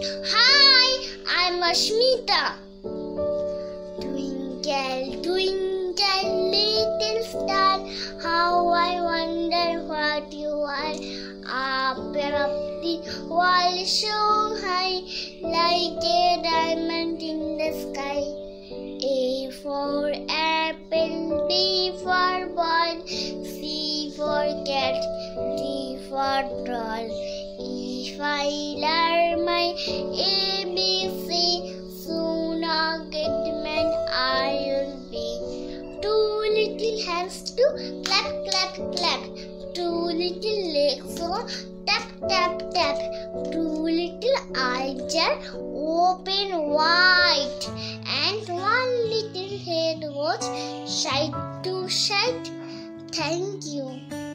Hi, I'm Asmita. Twinkle, twinkle, little star, how I wonder what you are. Up up the wall so high, like a diamond in the sky. A for apple, B for ball, C for cat, D for doll. If I learn clap, clap, clap. Two little legs so tap, tap, tap. Two little eyes are open wide. And one little head was side to side. Thank you.